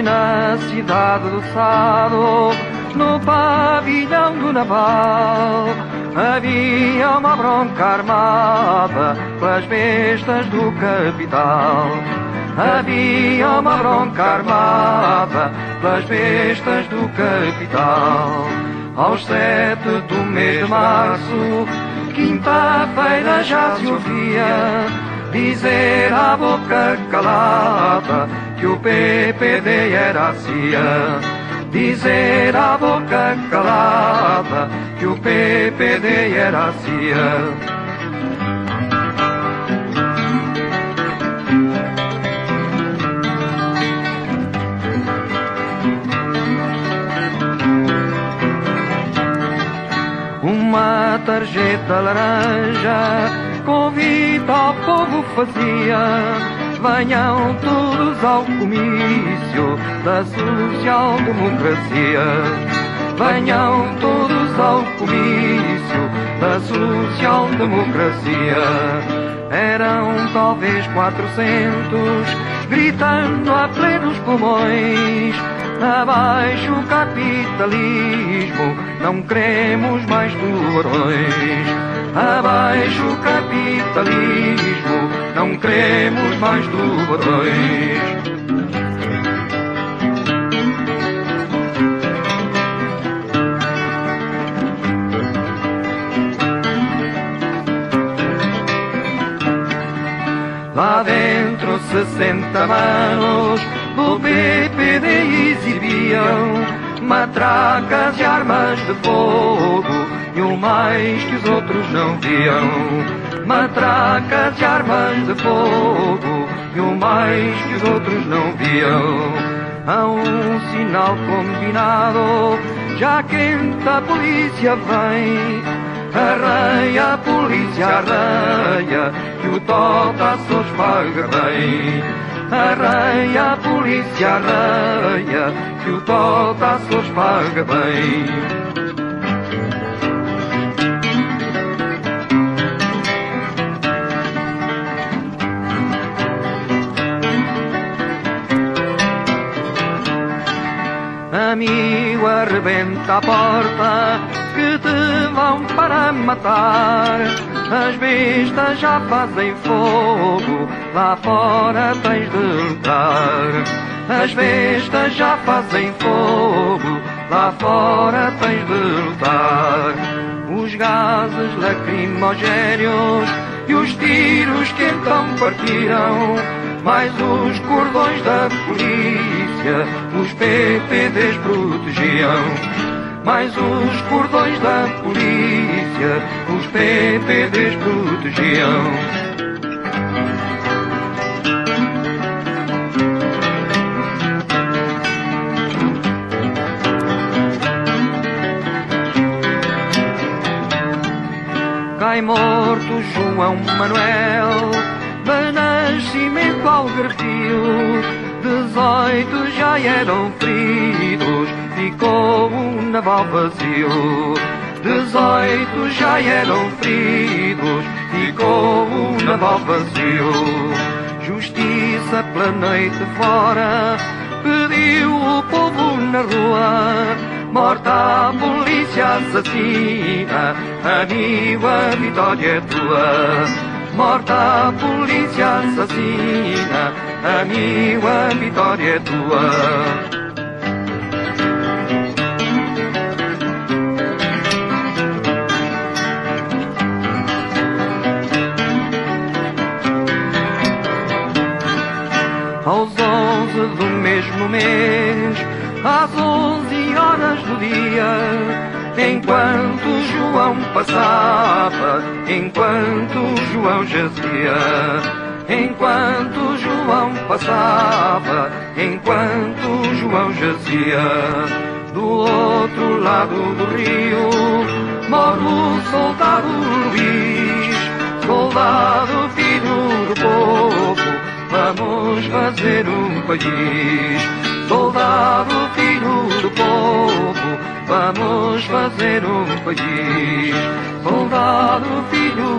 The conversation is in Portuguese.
Na cidade do Sado, no pavilhão do naval, havia uma bronca armada pelas bestas do capital. Havia uma bronca armada pelas bestas do capital. Aos sete do mês de março, quinta-feira já se ouvia dizer à boca calada que o PPD era a CIA. Dizer à boca calada que o PPD era a CIA. uma tarjeta laranja, convite ao povo fazia. Venham todos ao comício da social-democracia. Venham todos ao comício da social-democracia. Eram talvez quatrocentos, gritando a plenos pulmões Abaixo o capitalismo, não queremos mais tubarões. Abaixo o capitalismo, não queremos mais tubarões. Lá dentro sessenta manos do PPD exibiam matracas e armas de fogo e o mais que os outros não viam. Matracas e armas de fogo e o mais que os outros não viam. Há um sinal combinado, já quente a polícia vem. Arreia a polícia, arreia, que o tota se os paga bem. Arreia a polícia, arreia, que o tota se os paga bem. Arrebenta a porta que te vão para matar. As bestas já fazem fogo, lá fora tens de lutar. As bestas já fazem fogo, lá fora tens de lutar. Os gases lacrimogéneos e os tiros que então partiram, mais os cordões da polícia, os PPDs protegiam mais os cordões da polícia, os PPDs protegiam. Cai morto João Manuel, de nascimento algarvio, dezoito já eram feridos, ficou um naval vazio. Dezoito já eram feridos, ficou um naval vazio. Justiça pela noite fora, pediu o povo na rua. Morta a polícia assassina, a vitória é tua. Morta a polícia assassina, a vitória é tua. aos onze do mesmo mês, às onze horas do dia, enquanto João passava, enquanto João jazia, enquanto João passava, enquanto João jazia. Do outro lado do rio, morre o soldado Luís, soldado filho do povo, Vamos fazer um país, soldado filho do povo. Vamos fazer um país, soldado filho